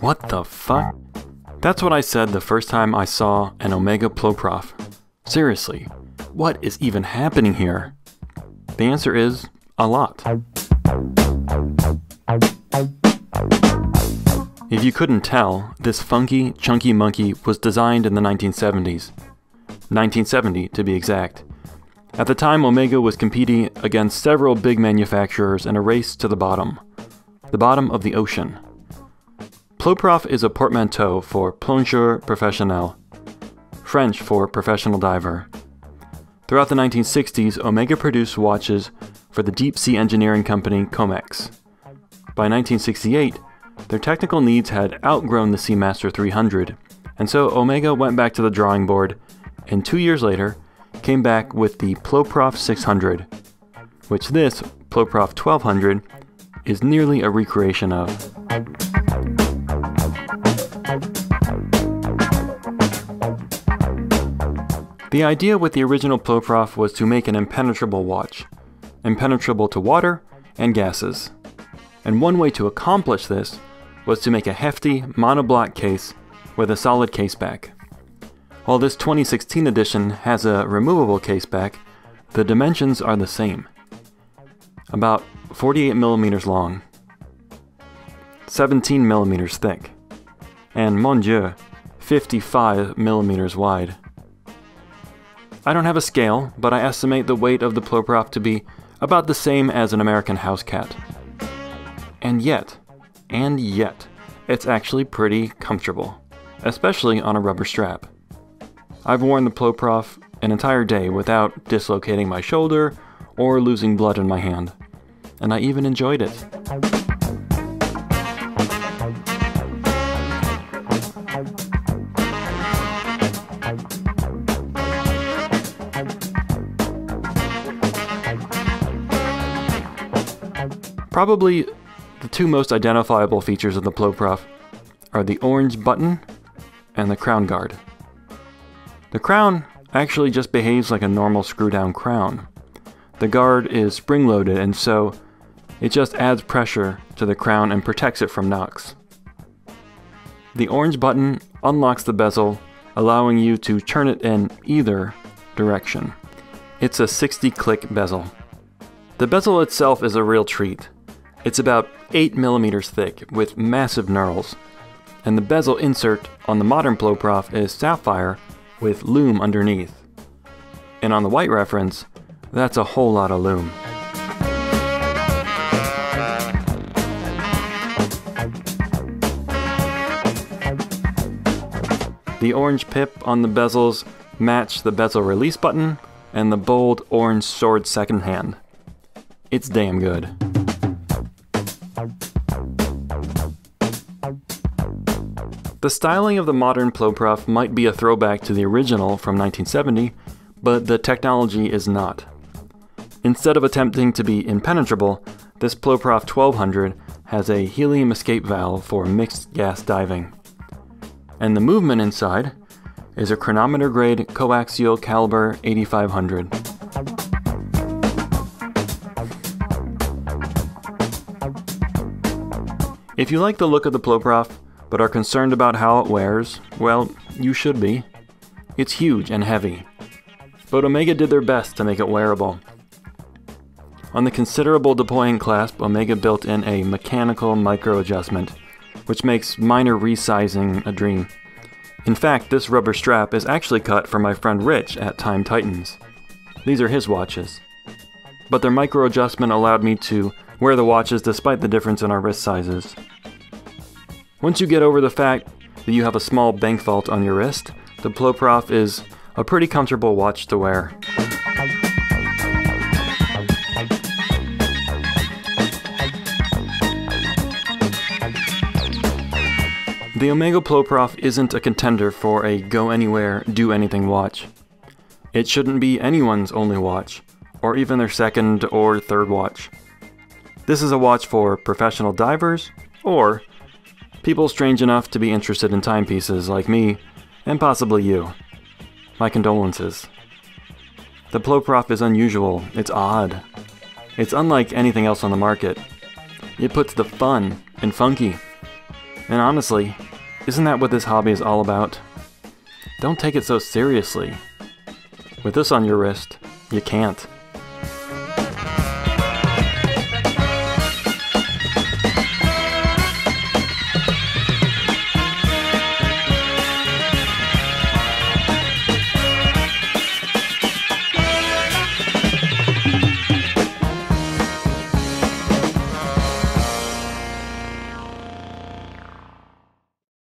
What the fuck? That's what I said the first time I saw an Omega Ploprof. Seriously, what is even happening here? The answer is a lot. If you couldn't tell, this funky, chunky monkey was designed in the 1970s. 1970 to be exact. At the time, Omega was competing against several big manufacturers in a race to the bottom. The bottom of the ocean. Ploprof is a portmanteau for plongeur professionnel, French for professional diver. Throughout the 1960s, Omega produced watches for the deep sea engineering company Comex. By 1968, their technical needs had outgrown the Seamaster 300, and so Omega went back to the drawing board and two years later came back with the Ploprof 600, which this, Ploprof 1200, is nearly a recreation of. The idea with the original Ploprof was to make an impenetrable watch, impenetrable to water and gases. And one way to accomplish this was to make a hefty monoblock case with a solid case back. While this 2016 edition has a removable case back, the dimensions are the same. About 48 millimeters long, 17 millimeters thick, and mon dieu, 55 millimeters wide. I don't have a scale, but I estimate the weight of the Ploprof to be about the same as an American house cat. And yet, and yet, it's actually pretty comfortable, especially on a rubber strap. I've worn the Ploprof an entire day without dislocating my shoulder or losing blood in my hand, and I even enjoyed it. Probably the two most identifiable features of the Ploprof are the orange button and the crown guard. The crown actually just behaves like a normal screw down crown. The guard is spring loaded and so it just adds pressure to the crown and protects it from knocks. The orange button unlocks the bezel, allowing you to turn it in either direction. It's a 60 click bezel. The bezel itself is a real treat. It's about 8 millimeters thick with massive knurls, and the bezel insert on the modern Ploprof is sapphire with lume underneath. And on the white reference, that's a whole lot of lume. The orange pip on the bezels match the bezel release button and the bold orange sword second hand. It's damn good. The styling of the modern Ploprof might be a throwback to the original from 1970, but the technology is not. Instead of attempting to be impenetrable, this Ploprof 1200 has a helium escape valve for mixed gas diving. And the movement inside is a chronometer grade coaxial caliber 8500. If you like the look of the Ploprof, but are concerned about how it wears, well, you should be. It's huge and heavy. But Omega did their best to make it wearable. On the considerable deploying clasp, Omega built in a mechanical micro adjustment, which makes minor resizing a dream. In fact, this rubber strap is actually cut for my friend Rich at Time Titans. These are his watches. But their micro adjustment allowed me to wear the watches despite the difference in our wrist sizes. Once you get over the fact that you have a small bank vault on your wrist, the Ploprof is a pretty comfortable watch to wear. The Omega Ploprof isn't a contender for a go anywhere, do anything watch. It shouldn't be anyone's only watch, or even their second or third watch. This is a watch for professional divers or People strange enough to be interested in timepieces like me, And possibly you. My condolences. The Ploprof is unusual, it's odd. It's unlike anything else on the market. It puts the fun and funky. And honestly, isn't that what this hobby is all about? Don't take it so seriously. With this on your wrist, you can't.